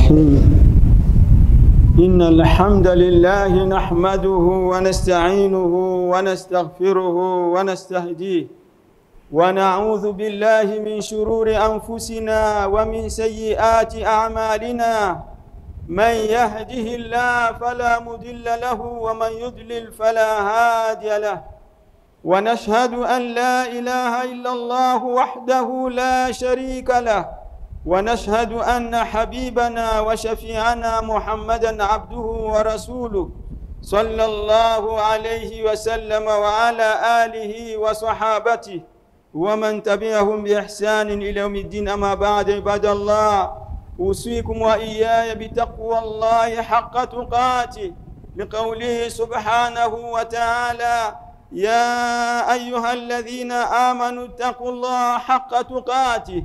الرحيم. إن الحمد لله نحمده ونستعينه ونستغفره ونستهديه. ونعوذ بالله من شرور أنفسنا ومن سيئات أعمالنا. من يهده الله فلا مضل له ومن يضلل فلا هادي له. ونشهد أن لا إله إلا الله وحده لا شريك له. ونشهد أن حبيبنا وشفيعنا محمدا عبده ورسوله صلى الله عليه وسلم وعلى آله وصحابته ومن تبعهم بإحسان إلى يوم الدين. أما بعد عباد الله أوصيكم وإياي بتقوى الله حق تقاته لقوله سبحانه وتعالى يا أيها الذين آمنوا اتقوا الله حق تقاته.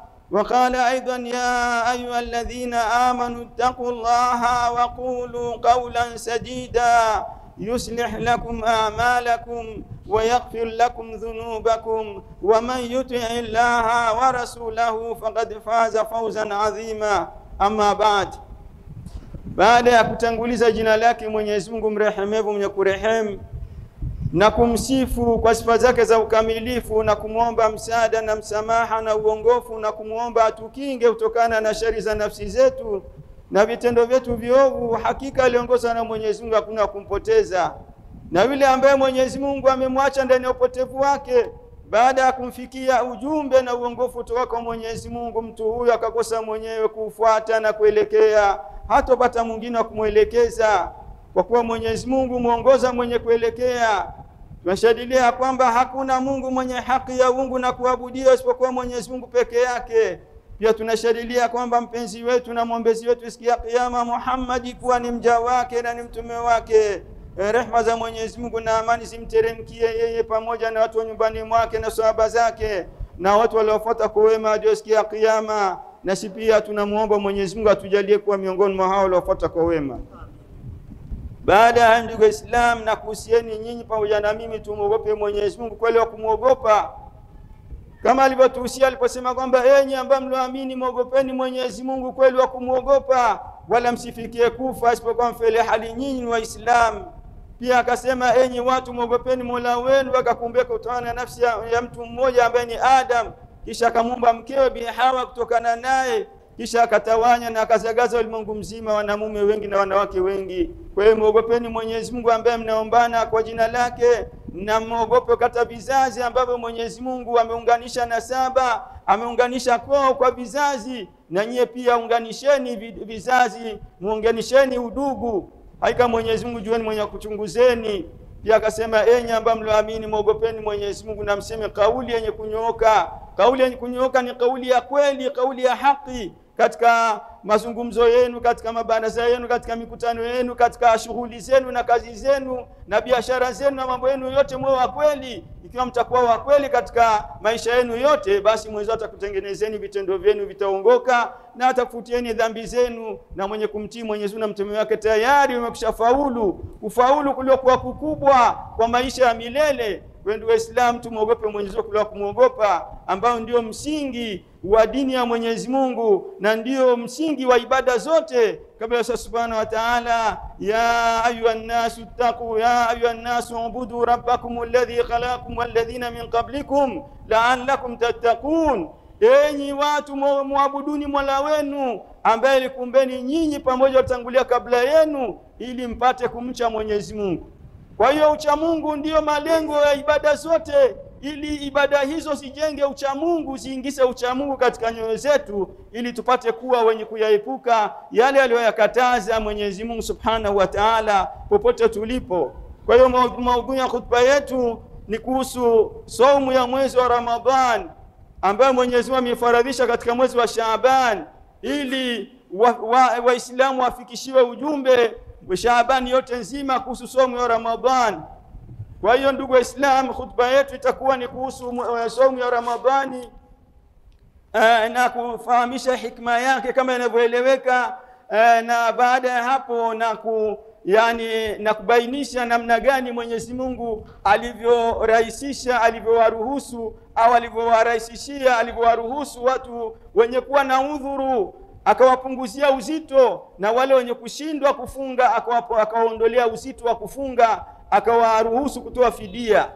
وقال أيضا يا أيها الذين آمنوا اتقوا الله وقولوا قولا سديدا. يصلح لكم أعمالكم ويغفر لكم ذنوبكم. ومن يطع الله ورسوله فقد فاز فوزا عظيما. أما بعد baada ya kutanguliza jina lake Mwenyezi Mungu mrehemevu mwenye kurehemu na kumsifu kwa sifa zake za ukamilifu na kumwomba msaada na msamaha na uongofu na kumwomba atukinge kutokana na shari za nafsi zetu na vitendo vyetu viovu. Hakika aliongozwa na Mwenyezi Mungu, hakuna kumpoteza. Na yule ambaye Mwenyezi Mungu amemwacha ndani ya upotevu wake baada ya kumfikia ujumbe na uongofu kutoka kwa Mwenyezi Mungu, mtu huyo akakosa mwenyewe kuufuata na kuelekea, hatopata mwingine wa kumwelekeza, kwa kuwa Mwenyezi Mungu mwongoza mwenye kuelekea tunashadilia kwamba hakuna Mungu mwenye haki ya uungu na kuabudiwa isipokuwa Mwenyezi Mungu peke yake. Pia tunashadilia kwamba mpenzi wetu na mwombezi wetu siku ya Kiyama Muhammadi kuwa ni mja wake na ni mtume wake. E, rehma za Mwenyezi Mungu na amani zimteremkie yeye pamoja na watu wa nyumbani mwake na sahaba zake na watu waliofuata kwa wema hadi siku ya Kiyama. Nasi pia tunamuomba Mwenyezi Mungu atujalie kuwa miongoni mwa hao waliofuata kwa wema. Baada ya ndugu Islam, na kuhusieni nyinyi pamoja na mimi tumwogope Mwenyezi Mungu kweli wa kumwogopa, kama alivyotuhusia aliposema kwamba enyi ambao mlioamini mwogopeni Mwenyezi Mungu kweli wa kumwogopa, wala msifikie kufa isipokuwa mfele hali nyinyi ni Waislamu. Pia akasema enyi watu mwogopeni Mola wenu, akakumbia kutokana na nafsi ya, ya mtu mmoja ambaye ni Adam, kisha akamuumba mkewe Bi Hawa kutokana naye kisha akatawanya na akazagaza ulimwengu mzima wanamume wengi na wanawake wengi. Kwa hiyo mwogopeni Mwenyezi Mungu ambaye mnaombana kwa jina lake, na mwogope kata vizazi ambavyo Mwenyezi Mungu ameunganisha na saba ameunganisha koo kwa vizazi, na nyie pia unganisheni vizazi, muunganisheni udugu. Hakika Mwenyezi Mungu jueni mwenye kuchunguzeni. Pia akasema enyi ambao mlioamini mwogopeni Mwenyezi Mungu na mseme kauli yenye kunyooka. Kauli yenye kunyooka ni kauli ya kweli, kauli ya haki katika mazungumzo yenu, katika mabaraza yenu, katika mikutano yenu, katika shughuli zenu na kazi zenu na biashara zenu na mambo yenu yote, mwe wa kweli. Ikiwa mtakuwa wa kweli katika maisha yenu yote, basi Mwenyezi atakutengenezeni vitendo vyenu vitaongoka na atakufutieni dhambi zenu, na mwenye kumtii Mwenyezi na mtume wake tayari umekwisha faulu, kufaulu kuliokuwa kukubwa kwa maisha ya milele. Wendu Waislamu, tumwogope Mwenyezi kwa kumwogopa, ambao ndio msingi wa dini ya Mwenyezi Mungu na ndio msingi wa ibada zote. Kabla ya subhanahu wa ta'ala, ya ayuha nnasu ttaqu ya ayuha nnasu ubudu rabbakum alladhi khalaqakum walladhina min qablikum la'allakum tattaqun, enyi watu muabuduni Mola wenu ambaye alikumbeni nyinyi pamoja watangulia kabla yenu, ili mpate kumcha Mwenyezi Mungu. Kwa hiyo ucha Mungu ndiyo malengo ya ibada zote, ili ibada hizo zijenge uchamungu, ziingize uchamungu katika nyoyo zetu, ili tupate kuwa wenye kuyaepuka yale aliyoyakataza Mwenyezi Mungu Subhanahu wa Ta'ala popote tulipo. Kwa hiyo maudhui ya khutba yetu ni kuhusu saumu ya mwezi wa Ramadhan ambayo Mwenyezi Mungu amefaradhisha katika mwezi wa Shaaban ili Waislamu wa, wa wafikishiwe ujumbe Shaabani yote nzima kuhusu saumu ya Ramadhani. Kwa hiyo ndugu waislam khutba yetu itakuwa ni kuhusu saumu ya Ramadhani na kufahamisha hikma yake kama inavyoeleweka, na baada ya hapo na ku yani na kubainisha namna gani Mwenyezi Mungu alivyorahisisha alivyowaruhusu au alivyowarahisishia alivyowaruhusu watu wenye kuwa na udhuru akawapunguzia uzito, na wale wenye kushindwa kufunga akawaondolea uzito wa kufunga, akawaruhusu kutoa fidia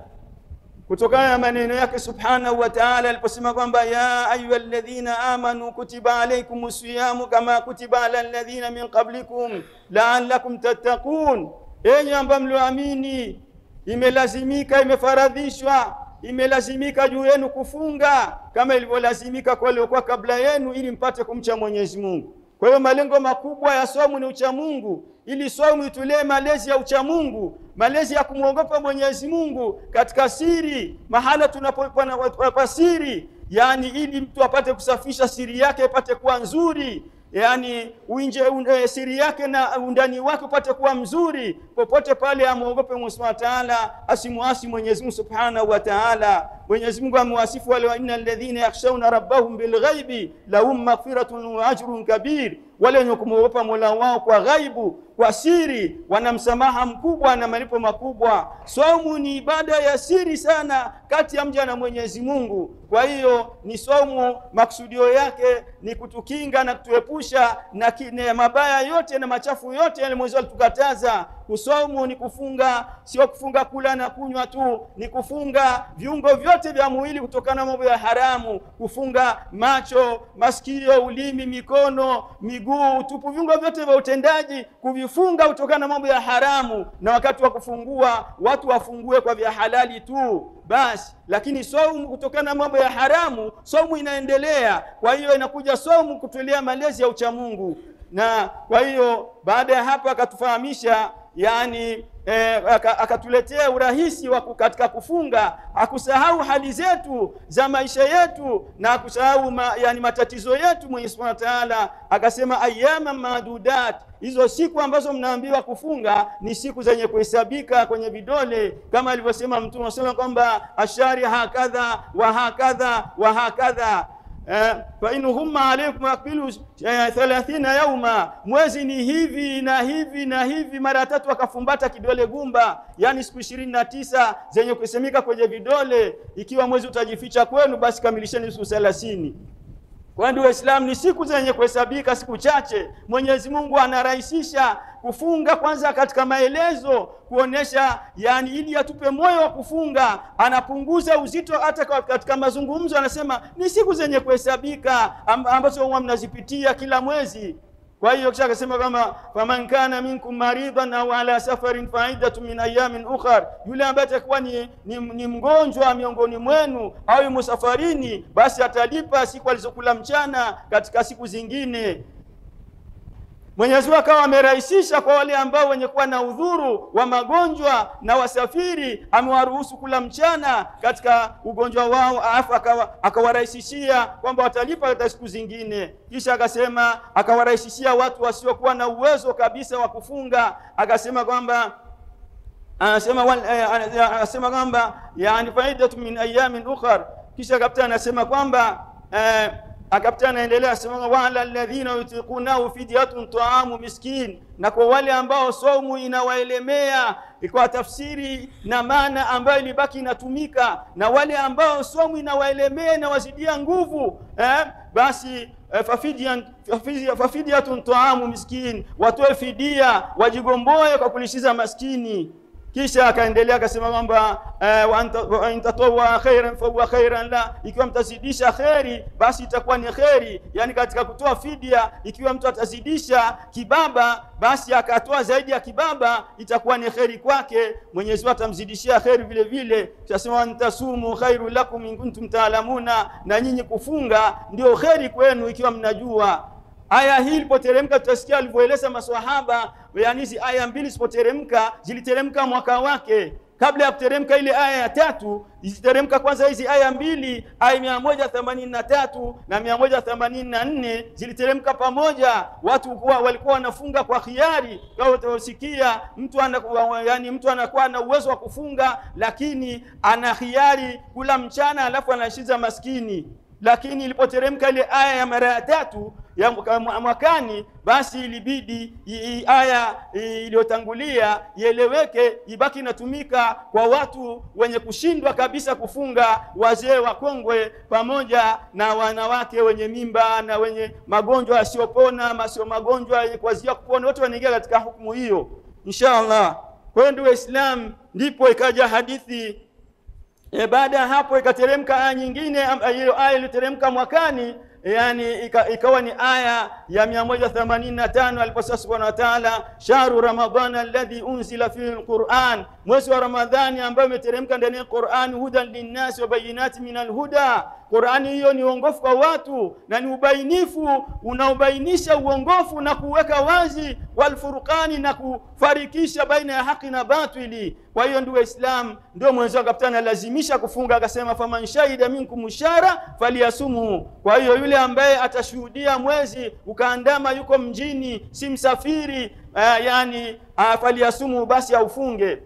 kutokana na maneno yake subhanahu wa ta'ala aliposema kwamba ya ayuha alladhina amanu kutiba alaykum siyamu kama kutiba ala alladhina min qablikum la'allakum tattaqun, enyi ambao mlioamini, imelazimika imefaradhishwa imelazimika juu yenu kufunga kama ilivyolazimika kwa waliokuwa kabla yenu, ili mpate kumcha Mwenyezi Mungu. Kwa hiyo malengo makubwa ya somu ni ucha Mungu, ili somu itulee malezi ya ucha Mungu, malezi ya kumwogopa Mwenyezi Mungu katika siri, mahala tunapopa siri, yani ili mtu apate kusafisha siri yake apate kuwa nzuri yani uinje uh, siri yake na undani wake upate kuwa mzuri, popote pale amwogope Mungu Subhanahu wa Ta'ala, asimuasi Mwenyezi Mungu Subhanahu wa Ta'ala. Mwenyezi Mungu amewasifu wale wa innal ladhina yakhshawna rabbahum bilghaibi lahum maghfiratun wa ajrun kabir, wale wenye kumwogopa Mola wao kwa ghaibu, kwa siri, wana msamaha mkubwa na malipo makubwa. Saumu ni ibada ya siri sana kati ya mja na Mwenyezi Mungu. Kwa hiyo ni saumu, maksudio yake ni kutukinga na kutuepusha na, na mabaya yote na machafu yote yale Mwenyezi alitukataza. Kusaumu ni kufunga, sio kufunga kula na kunywa tu, ni kufunga viungo vyote vya mwili kutokana na mambo ya haramu, kufunga macho, masikio, ulimi, mikono, miguu, tupu, viungo vyote vya utendaji kuvifunga kutokana na mambo ya haramu, na wakati wa kufungua watu wafungue kwa vya halali tu basi. Lakini somu kutokana na mambo ya haramu, somu inaendelea. Kwa hiyo inakuja somu kutolea malezi ya uchamungu, na kwa hiyo baada ya hapo akatufahamisha yani eh, akatuletea urahisi wa katika kufunga, akusahau hali zetu za maisha yetu na akusahau ma, yani matatizo yetu. Mwenyezi Subhanahu wa Ta'ala akasema ayyama madudat, hizo siku ambazo mnaambiwa kufunga ni siku zenye kuhesabika kwenye vidole, kama alivyosema Mtume sallallahu kwamba ashari hakadha wa hakadha wa hakadha fa in humma alaykum akbilu eh, thalathina yauma, mwezi ni hivi na hivi na hivi mara tatu, akafumbata kidole gumba, yani siku ishirini na tisa zenye kusemika kwenye vidole. Ikiwa mwezi utajificha kwenu, basi kamilisheni siku thelathini. Kwa ndio Waislamu ni siku zenye kuhesabika, siku chache. Mwenyezi Mungu anarahisisha kufunga kwanza katika maelezo kuonesha, yani ili atupe moyo wa kufunga, anapunguza uzito hata katika mazungumzo, anasema ni siku zenye kuhesabika ambazo huwa mnazipitia kila mwezi. Kwa hiyo kisha akasema kama faman kana minkum maridan au ala safarin faidatu min ayamin ukhar, yule ambaye atakuwa ni, ni, ni mgonjwa miongoni mwenu au musafarini, basi atalipa siku alizokula mchana katika siku zingine. Mwenyezi Mungu akawa amerahisisha kwa wale ambao wenye kuwa na udhuru wa magonjwa na wasafiri, amewaruhusu kula mchana katika ugonjwa wao, alafu akawarahisishia kwamba watalipa katika siku zingine. Kisha akasema akawarahisishia watu wasiokuwa na uwezo kabisa wa kufunga, akasema kwamba anasema anasema kwamba yani faidatu min ayamin ukhar. Kisha kapta anasema kwamba eh, akapita anaendelea asemaga wala alladhina yutiqunahu fidyatun taamu miskin, na kwa wale ambao somu inawaelemea kwa tafsiri na maana ambayo ilibaki inatumika, na wale ambao somu inawaelemea inawazidia nguvu eh, basi eh, fafidyatun taamu miskin, watoe fidia, wajigomboe kwa kulishiza maskini. Kisha akaendelea akasema kwamba wa intatawa khairan fa huwa khairan la, ikiwa mtazidisha kheri basi itakuwa ni kheri. Yani katika kutoa fidia, ikiwa mtu atazidisha kibaba, basi akatoa zaidi ya kibaba, itakuwa ni kheri kwake, Mwenyezi Mungu atamzidishia kheri vile vile. Tunasema antasumu khairu lakum in kuntum taalamuna, na nyinyi kufunga ndio kheri kwenu ikiwa mnajua. Aya hii ilipoteremka, tutasikia alivyoeleza maswahaba, yani hizi aya mbili zilipoteremka, ziliteremka mwaka wake. Kabla ya kuteremka ile aya ya tatu ziteremka kwanza hizi aya mbili aya mia moja themanini na tatu na mia moja themanini na nne ziliteremka pamoja. Watu kuwa, walikuwa wanafunga kwa khiari. Utasikia mtu anakuwa, yani mtu anakuwa na uwezo wa kufunga lakini ana khiari kula mchana alafu anashiza maskini. Lakini ilipoteremka ile aya ya mara ya tatu ya mwakani basi ilibidi aya iliyotangulia ieleweke ibaki inatumika kwa watu wenye kushindwa kabisa kufunga wazee wakongwe pamoja na wanawake wenye mimba na wenye magonjwa yasiyopona masio magonjwa yenye kuwazia kupona. Wote wanaingia katika hukumu hiyo insha allah kwa hiyo ndio islam ndipo ikaja hadithi. E, baada ya hapo ikateremka aya nyingine hiyo aya iliyoteremka mwakani yani ika, ikawa ni aya ya 185 aliposema subhanahu wa ta'ala shahru ramadhana alladhi unzila fihi alquran mwezi wa ramadhani ambayo imeteremka ndani ya Qur'an hudan linnasi wa bayinati min alhuda. Qur'ani hiyo ni uongofu kwa watu na ni ubainifu unaobainisha uongofu na kuweka wazi walfurqani na kufarikisha baina ya haki na batili. Kwa hiyo ndugu waislamu ndio mwenzao kaptana lazimisha kufunga akasema faman shahida minkum shara faliyasumu kwa hiyo yule ambaye atashuhudia mwezi ukaandama yuko mjini si msafiri uh, yani uh, faliyasumu basi aufunge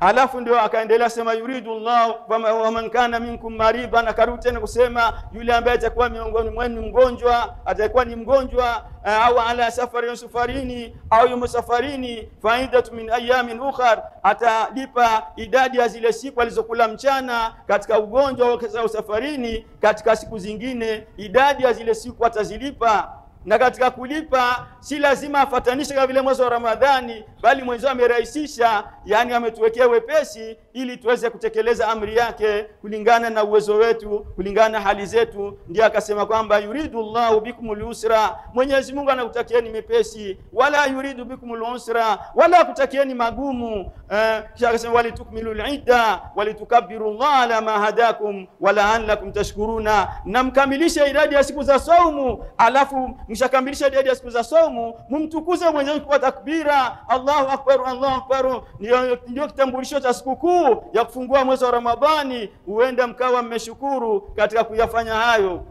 alafu ndio akaendelea sema yuridu llah waman kana minkum mariban akarudi tena kusema yule ambaye atakuwa miongoni mwenu mgonjwa atakuwa ni mgonjwa uh, au ala safari safarini au yumo safarini faidatu min ayamin ukhar atalipa idadi ya zile siku alizokula mchana katika ugonjwa au safarini katika siku zingine idadi ya zile siku atazilipa. Na katika kulipa si lazima afatanishe kama vile mwezi wa Ramadhani, bali mwenzao amerahisisha, yani ametuwekea wepesi ili tuweze kutekeleza amri yake kulingana na uwezo wetu, kulingana na hali zetu. Ndiye akasema kwamba yuridu llahu bikumul usra, Mwenyezi Mungu anakutakieni mepesi, wala yuridu bikumul usra, wala akutakieni magumu. Eh, kisha akasema walitukmilu lidda walitukabiru llah ala ma hadakum walaalakum tashkuruna, na mkamilishe idadi ya siku za saumu, alafu mshakamilisha idadi ya siku za saumu, mumtukuze Mwenyezi Mungu kwa takbira, Allahu akbar, Allahu akbar. Ndio ndio kitambulisho cha sikukuu ya kufungua mwezi wa Ramadhani, huenda mkawa mmeshukuru katika kuyafanya hayo.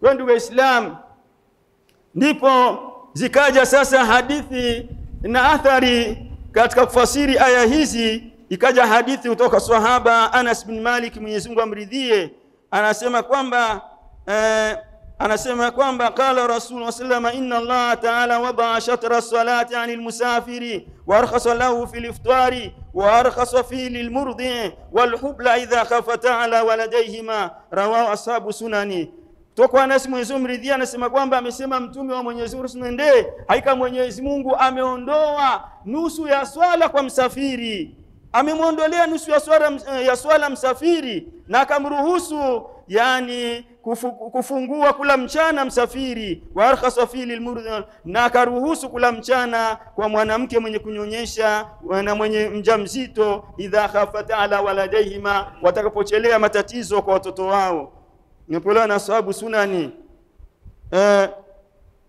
Kwa ndugu Waislamu, ndipo zikaja sasa hadithi na athari katika kufasiri aya hizi. Ikaja hadithi kutoka sahaba Anas bin Malik, Mwenyezi Mungu amridhie, anasema kwamba eh, anasema kwamba qala rasulullah sallama inna allaha taala wadaa shatra salati ani lmusafiri waarkhasa lahu fi liftari waarkhasa fi lilmurdii walhubla idha khafata ala waladaihima rawahu ashabu sunani. Toka Anas Mwenyezi Mungu mridhia anasema kwamba amesema mtume wa Mwenyezi Mungu simwendee, haika Mwenyezi Mungu ameondoa nusu ya swala kwa msafiri, amemwondolea nusu ya swala, ya swala msafiri na akamruhusu yani kufu, kufungua kula mchana msafiri wa arkhasa fi lilmurdha, na akaruhusu kula mchana kwa mwanamke mwenye kunyonyesha na mwenye mjamzito, idha khafata ala waladaihima watakapochelea matatizo kwa watoto wao. Imepolewa na sahabu sunani. Eh,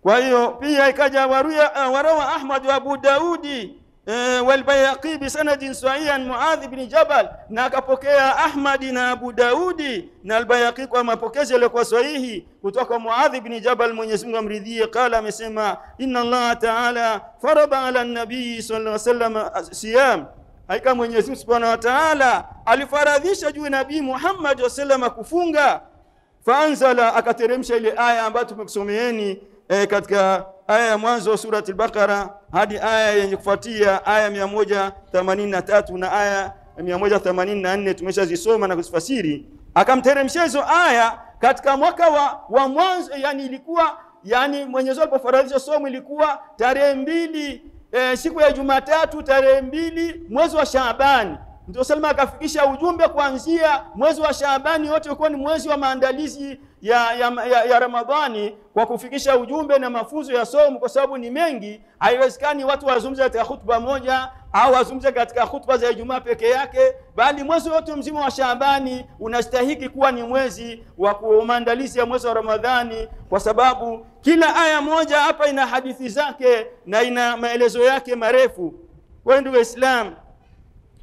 kwa hiyo pia ikaja waruya warawa Ahmad wa Abu Daudi eh, walbayaqi bisanadin sahihan Muadh bin Jabal, na akapokea Ahmadi na Abu Daudi na Albayaqi kwa mapokezi yaliyokuwa sahihi kutoka Muadh bin Jabal, Mwenyezi Mungu amridhie, qala, amesema inna Allah ta'ala farada ala nabii sallallahu alayhi wasallam siyam. Hakika Mwenyezi Mungu Subhanahu wa Ta'ala alifaradhisha juu Nabii Muhammad wasallam kufunga. Faanzala akateremsha ile aya ambayo tumekusomeeni e, katika aya ya mwanzo wa surati al-Baqara hadi aya yenye kufuatia aya 183 na aya 184 tumeshazisoma na kuzifasiri. Akamteremsha hizo aya katika mwaka wa, wa mwanzo, yani ilikuwa yani Mwenyezi Mungu alipofaradhisha somo ilikuwa tarehe mbili e, siku ya Jumatatu tarehe mbili mwezi wa Shaabani Mtume Salma akafikisha ujumbe kuanzia mwezi wa Shaabani, wote ulikuwa ni mwezi wa maandalizi ya, ya, ya, ya Ramadhani kwa kufikisha ujumbe na mafunzo ya somo, kwa sababu ni mengi. Haiwezekani watu wazungumze katika hutuba moja au wazungumze katika hutuba za Ijumaa peke yake, bali mwezi wote mzima wa Shaabani unastahiki kuwa ni mwezi wa maandalizi ya mwezi wa Ramadhani, kwa sababu kila aya moja hapa ina hadithi zake na ina maelezo yake marefu. Kwa ndugu Waislamu,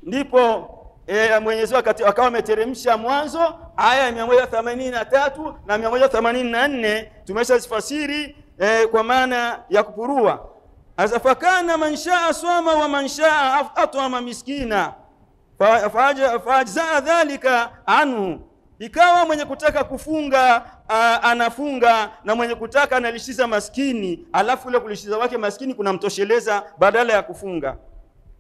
ndipo e, Mwenyezi Mungu akawa ameteremsha mwanzo aya ya 183 na 184 tumeshazifasiri e, kwa maana ya kupurua. Asa fakana man shaa swama wa man shaa at'ama miskina faajzaa dhalika anhu, ikawa mwenye kutaka kufunga a, anafunga na mwenye kutaka analishiza maskini, alafu ule kulishiza wake maskini kunamtosheleza badala ya kufunga.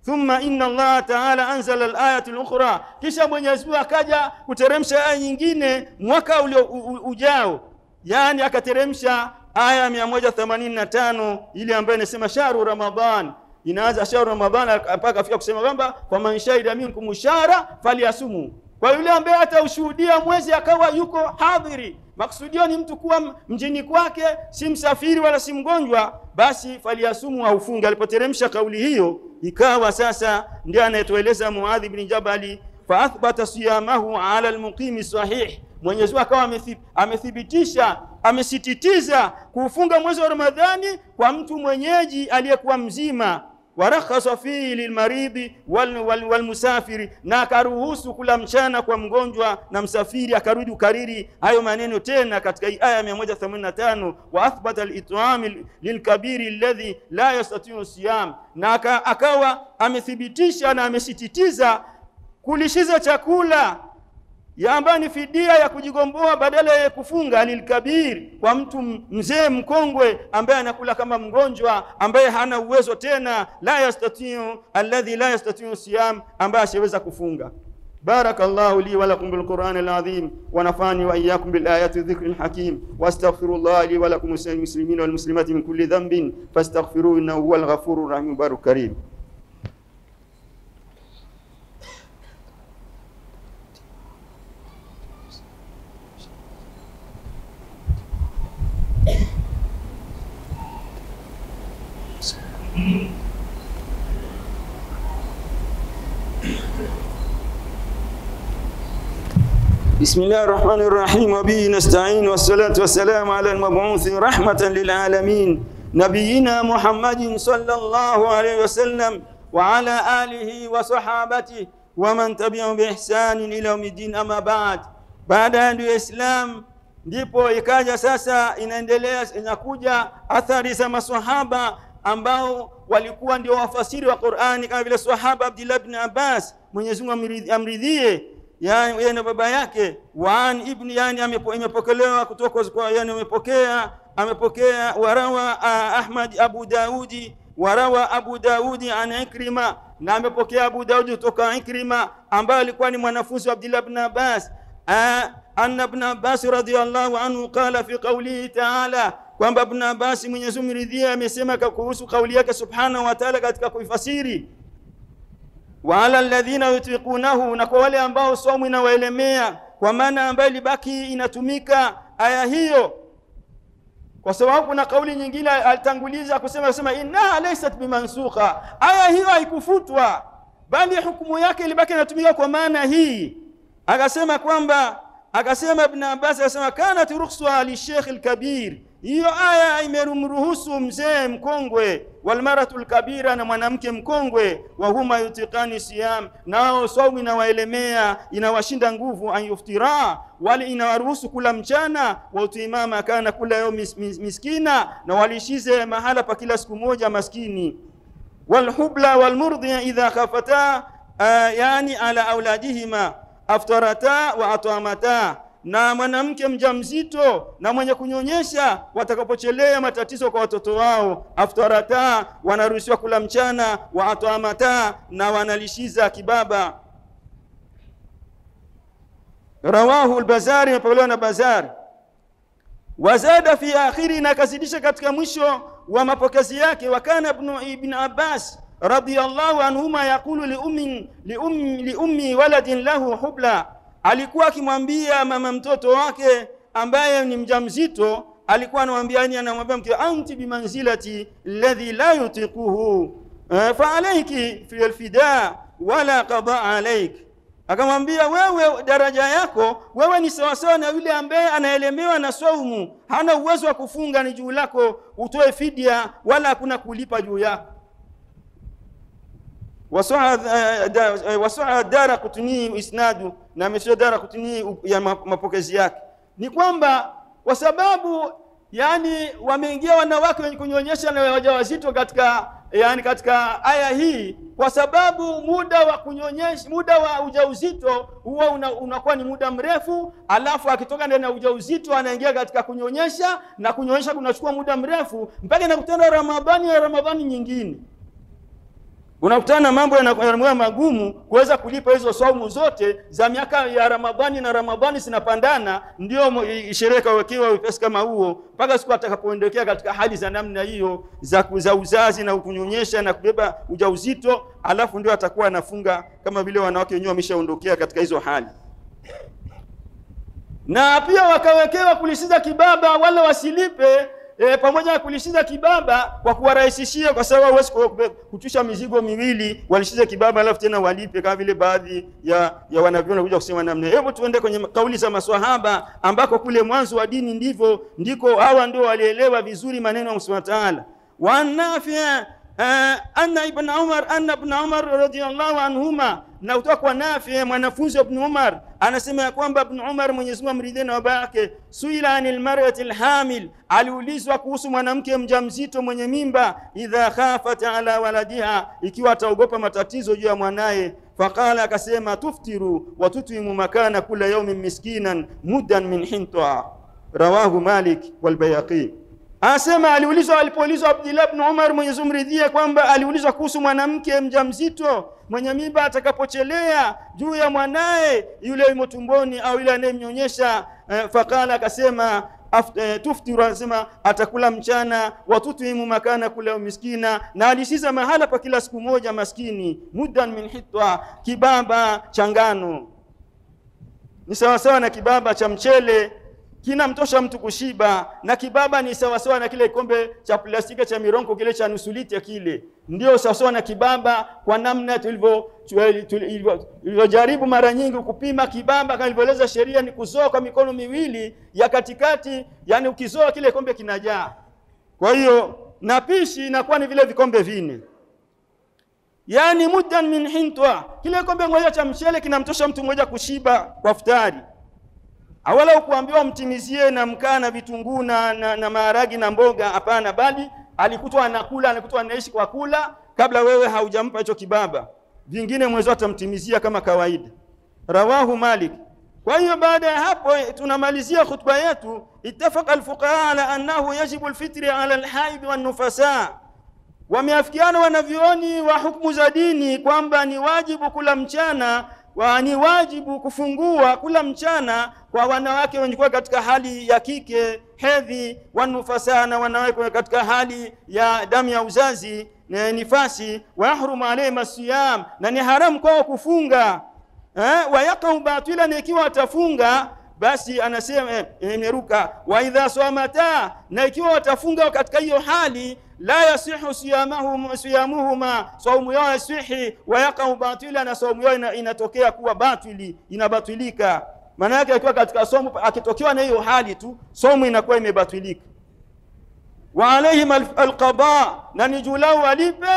Thumma inna Allah ta'ala anzala alayatu lukhra, kisha Mwenyezi Mungu akaja kuteremsha aya nyingine mwaka ulio ujao, yani akateremsha aya 185 ile ambayo inasema shahru Ramadhan inaanza shahru Ramadhan mpaka afika kusema kwamba faman shahida minkum shahra falyasumu, kwa yule ambaye ataushuhudia mwezi akawa yuko hadhiri. Maksudio ni mtu kuwa mjini kwake, si msafiri wala si mgonjwa, basi faliyasumu aufunge. Alipoteremsha kauli hiyo, ikawa sasa ndio anayetueleza Muadhi bin Jabali, fa athbata siyamahu ala almuqimi sahih Mwenyezi akawa amethibitisha amesititiza kuufunga mwezi wa Ramadhani kwa mtu mwenyeji aliyekuwa mzima warakhasa fihi lilmaridhi wal, wal, walmusafiri, na akaruhusu kula mchana kwa mgonjwa na msafiri. Akarudi ukariri hayo maneno tena katika aya 185 wa athbata lit'ami lilkabiri alladhi la yastatiu siyam, na akawa amethibitisha na amesititiza kulishiza chakula ya ambayo ni fidia ya kujigomboa badala ya kufunga lilkabir, kwa mtu mzee mkongwe ambaye anakula kama mgonjwa ambaye hana uwezo tena, la yastatiu alladhi la yastatiu siyam, ambaye asiweza kufunga. بارك الله لي ولكم بالقرآن العظيم ونفعني وإياكم بالآيات والذكر الحكيم وأستغفر الله لي ولكم المسلمين والمسلمات من كل ذنب فاستغفروه إنه هو الغفور الرحيم بارك الكريم بسم الله الرحمن الرحيم وبه نستعين والصلاة والسلام على المبعوث رحمة للعالمين نبينا محمد صلى الله عليه وسلم وعلى آله وصحابته ومن تبعهم بإحسان إلى يوم الدين أما بعد baada ya ndio Islam ndipo ikaja sasa inaendelea inakuja athari za maswahaba ambao walikuwa ndio wafasiri wa Qur'ani kama vile sahaba Abdullah ibn Abbas Mwenyezi Mungu amridhi- amridhie yani yeye na baba yake. Waan ibn yani amepo- imepokelewa kutoka kwa yani amepokea amepokea. Warawa Ahmad Abu Daudi warawa Abu Daudi an Ikrima na amepokea Abu Daudi kutoka Ikrima ambaye alikuwa ni mwanafunzi wa Abdullah ibn Abbas. An ibn Abbas radhiyallahu anhu qala fi qawlihi ta'ala kwamba ibn Abbas Mwenyezi Mungu ridhia amesema kuhusu kauli yake subhanahu wa ta'ala katika kuifasiri wa ala alladhina yutiqunahu, na kwa wale ambao somu inawaelemea, kwa maana ambayo libaki inatumika aya hiyo, kwa sababu kuna kauli nyingine alitanguliza kusema kusema innaha laysat bimansukha, aya hiyo haikufutwa, bali hukumu yake ilibaki inatumika kwa maana hii. Akasema kwamba akasema Ibn Abbas akasema kanat rukhsa li sheikh al-kabir, hiyo aya imemruhusu mzee mkongwe walmaratu lkabira, na mwanamke mkongwe, wa huma yutiqani siyam, nao saumu inawaelemea inawashinda nguvu, an yuftira, wali inawaruhusu kula mchana, wa utimama kana kula yao mis, mis, miskina, na walishize mahala pa kila siku moja maskini. Walhubla walmurdhia idha khafata uh, yani ala auladihima aftarata wa atamata, na mwanamke mjamzito na mwenye kunyonyesha watakapochelea matatizo kwa watoto wao, aftarata, wanaruhusiwa kula mchana, wa atamata, na wanalishiza kibaba. Rawahu al-Bazari, imepokelewa na Bazari. Wazada fi akhiri, na akazidisha katika mwisho wa mapokezi yake, wakana ibn Abbas radiyallahu anhuma yaqulu liummi li ummi li ummi waladin lahu hubla, alikuwa akimwambia mama mtoto wake ambaye ni mjamzito, alikuwa anamwambia ni anamwambia mke, anti bimanzilati alladhi la yutiquhu Eh, fa alayki fi alfida wala qada alayk. Akamwambia wewe daraja yako wewe ni sawasawa na yule ambaye anaelemewa na saumu hana uwezo wa kufunga ni juu lako utoe fidia wala hakuna kulipa juu yako wasaa dara kutunii isnadu na amesha dara kutini ya mapokezi yake. Ni kwamba kwa sababu yani wameingia wanawake wenye kunyonyesha na wajawazito katika yani katika aya hii kwa sababu muda wa kunyonyesha muda wa ujauzito huwa unakuwa una ni muda mrefu alafu akitoka ndani ya ujauzito anaingia katika kunyonyesha na kunyonyesha kunachukua muda mrefu mpaka inakutana ramadhani ya ramadhani nyingine unakutana na mambo yanakuwa magumu kuweza kulipa hizo saumu zote za miaka ya Ramadhani na Ramadhani zinapandana, ndio sherehe kawekewa wepesi kama huo, mpaka siku atakapoondokea katika hali za namna hiyo za, za uzazi na kunyonyesha na kubeba ujauzito, alafu ndio atakuwa anafunga kama vile wanawake wenyewe wameshaondokea katika hizo hali. Na pia wakawekewa kulisiza kibaba wala wasilipe e, pamoja na kulishiza kibaba kwa kuwarahisishia, kwa sababu huwezi kuchusha mizigo miwili, walishize kibaba alafu tena walipe, kama vile baadhi ya ya wanavyuoni kuja kusema namna. Hebu tuende kwenye kauli za maswahaba, ambako kule mwanzo wa dini ndivyo ndiko hawa ndio walielewa vizuri maneno ya Taala. wa Nafi uh, anna ibn Umar anna ibn Umar radhiyallahu anhuma na kutoka kwa Nafi mwanafunzi wa Ibn Umar anasema ya kwamba Ibn Umar Mwenyezi Mungu amridhie na baba yake, suila anil mar'ati alhamil, aliulizwa kuhusu mwanamke mjamzito mwenye mimba, idha khafat ala waladiha, ikiwa ataogopa matatizo juu ya mwanaye faqala akasema, tuftiru wa tut'imu makana kula yawmin miskinan muddan min hinta, rawahu Malik wal Bayhaqi. Anasema aliulizwa, alipoulizwa Abdullah ibn Umar Mwenyezi Mungu mridhie, kwamba aliulizwa kuhusu mwanamke mjamzito mwenye mimba atakapochelea juu ya mwanaye yule yumo tumboni au yule anayemnyonyesha. Eh, fakala akasema eh, tuftiru, anasema atakula mchana, watutimu makana kula miskina, na alisiza mahala pa kila siku moja maskini, muddan min hitwa, kibaba cha ngano ni sawasawa na kibaba cha mchele kinamtosha mtu kushiba, na kibaba ni sawasawa na kile kikombe cha plastiki cha mironko kile cha nusu lita kile, ndio sawasawa na kibaba, kwa namna tulivyo tulivyojaribu mara nyingi kupima kibaba kama ilivyoeleza sheria, ni kuzoa kwa mikono miwili ya katikati, yani ukizoa kile kikombe kinajaa. Kwa hiyo na pishi inakuwa ni vile vikombe vine, yani muddan min hintwa, kile kikombe moja cha mchele kinamtosha mtu mmoja kushiba kwa futari awala ukuambiwa mtimizie na mkaa na vitunguu na, na, na maharagi na mboga. Hapana, bali alikutwa anakula, alikutwa anaishi kwa kula kabla wewe haujampa hicho kibaba. Vingine mwezo atamtimizia kama kawaida. Rawahu Malik. Kwa hiyo baada ya hapo tunamalizia khutba yetu. Ittafaqa alfuqaha ala annahu yajibu alfitri ala alhaid wan nufasa, wameafikiana wanavyoni wa hukumu za dini kwamba ni wajibu kula mchana wa ni wajibu kufungua kula mchana kwa wanawake wenye katika hali ya kike hedhi, wanufasa na wanawake katika hali ya damu ya uzazi na nifasi, wayahrumu alayhim asiyam, na ni haramu kwao kufunga eh, wa batilan ikiwa watafunga basi anasema imeruka. Wa idha swamata, na ikiwa watafunga katika hiyo hali la yasihu siyamuhuma, saumu yao yasihi, wa yaqau batila, na saumu yao inatokea kuwa batili, inabatilika. Maana yake akiwa katika somo, akitokewa na hiyo hali tu, somo inakuwa imebatilika. Wa alaihim alqada, na ni juu lao walipe,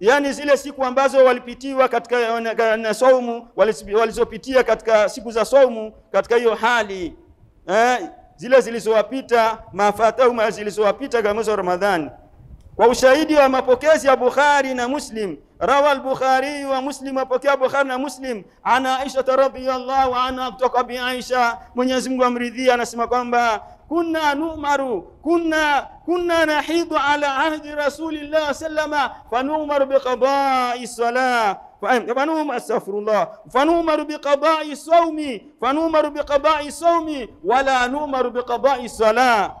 yani zile siku ambazo walipitiwa katika na saumu walizopitia katika siku za saumu katika hiyo hali eh, zile zilizowapita mafatahuma zilizowapita katika mwezi wa Ramadhani kwa ushahidi wa mapokezi ya Bukhari na Muslim. Rawa al-Bukhari wa Muslim, wapokea Bukhari na Muslim ana Aisha radhiyallahu anha, kutoka bi Aisha, Mwenyezi Mungu amridhia, anasema kwamba kunna numaru kunna kunna nahidu ala ahdi rasulillah sallama fanumaru biqada'i salah fanum astaghfirullah fanumaru biqada'i sawmi fanumaru biqada'i sawmi wala numaru biqada'i salah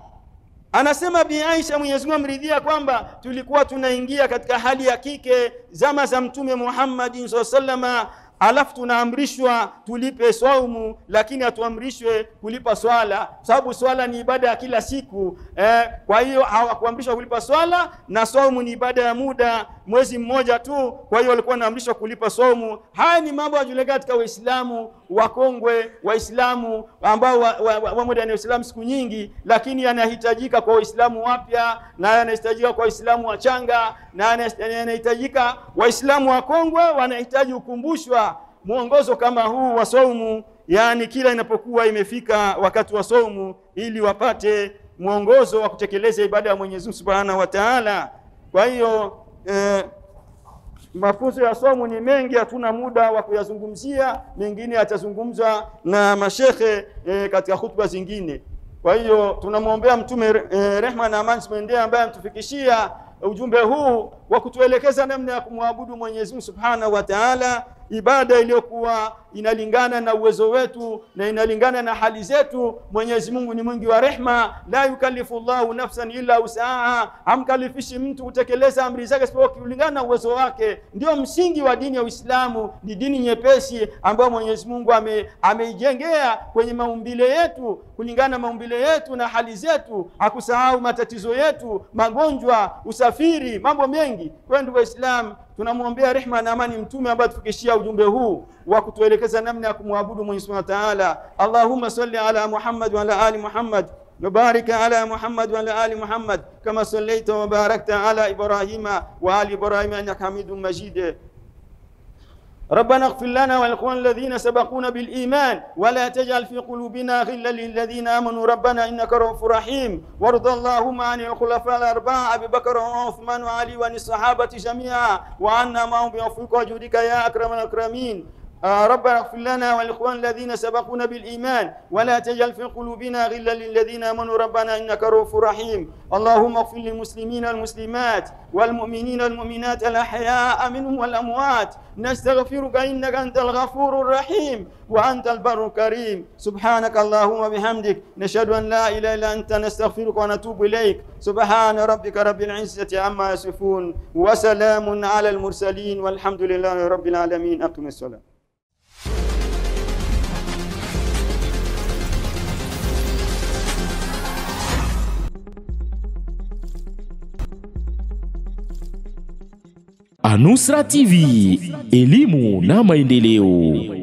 Anasema Bi Aisha, Mwenyezi Mungu amridhia, kwamba tulikuwa tunaingia katika hali ya kike zama za Mtume Muhammad sallallahu alaihi wasallam, alafu tunaamrishwa tulipe saumu, lakini hatuamrishwe kulipa swala, sababu swala ni ibada ya kila siku eh. Kwa hiyo hawakuamrishwa kulipa swala na saumu ni ibada ya muda mwezi mmoja tu. Kwa hiyo walikuwa wanaamrishwa kulipa saumu. Haya ni mambo yajulikana katika Waislamu wakongwe, Waislamu ambao wamo wa, wa, wa ndani ya Uislamu siku nyingi, lakini yanahitajika kwa Waislamu wapya na yanahitajika kwa Waislamu wachanga na yanahitajika Waislamu wakongwe, wanahitaji kukumbushwa mwongozo kama huu wa saumu, yani kila inapokuwa imefika wakati wa saumu, ili wapate mwongozo wa kutekeleza ibada ya Mwenyezi Mungu Subhanahu wa Ta'ala. Kwa hiyo eh, mafunzo ya somu ni mengi, hatuna muda wa kuyazungumzia, mengine yatazungumzwa na mashekhe eh, katika hutuba zingine. Kwa hiyo tunamwombea Mtume eh, rehma na amani zimwendee, ambaye ametufikishia ujumbe huu wa kutuelekeza namna ya kumwabudu Mwenyezi Mungu Subhanahu wa Ta'ala, ibada iliyokuwa inalingana na uwezo wetu na inalingana na hali zetu. Mwenyezi Mungu ni mwingi wa rehma, la yukallifu Allahu nafsan illa usaha, amkalifishi mtu kutekeleza amri zake isipokuwa kulingana na uwezo wake. Ndio msingi wa dini ya Uislamu, ni dini nyepesi ambayo Mwenyezi Mungu ame, ameijengea kwenye maumbile yetu, kulingana na maumbile yetu na hali zetu, akusahau matatizo yetu, magonjwa, usafiri, mambo mengi. Kwa ndugu Waislamu, tunamwombea rehma na amani mtume ambaye tufikishia ujumbe huu wa kutuelekeza namna ya kumwabudu Mwenyezi wa Ta'ala. Allahumma salli ala Muhammad wa ala ali Muhammad وبارك على محمد وعلى ال محمد كما صليت وباركت على إبراهيم وال إبراهيم انك حميد مجيد ربنا اغفر لنا والاخوان الذين سبقونا بالإيمان ولا تجعل في قلوبنا غلا للذين آمنوا. ربنا إنك رؤوف رحيم. وارض اللهم عن الخلفاء الأربعة أبي بكر وعثمان وعلي وعن الصحابة جميعا. وعنا معهم بعفوك وجودك يا أكرم الأكرمين. آه ربنا اغفر لنا والإخوان الذين سبقونا بالإيمان ولا تجعل في قلوبنا غلا للذين آمنوا. ربنا إنك رؤوف رحيم. اللهم اغفر للمسلمين والمسلمات والمؤمنين والمؤمنات الأحياء منهم والأموات. نستغفرك إنك أنت الغفور الرحيم وأنت البر الكريم. سبحانك اللهم وبحمدك نشهد أن لا إله إلا أنت نستغفرك ونتوب إليك. سبحان ربك رب العزة عما يصفون وسلام على المرسلين والحمد لله رب العالمين. أقم الصلاة. Anusra TV, elimu na maendeleo.